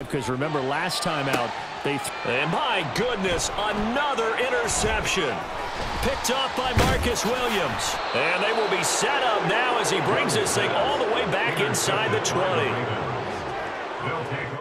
Because remember, last time out, they... And my goodness, another interception. Picked off by Marcus Williams. And they will be set up now as he brings this thing all the way back inside the 20.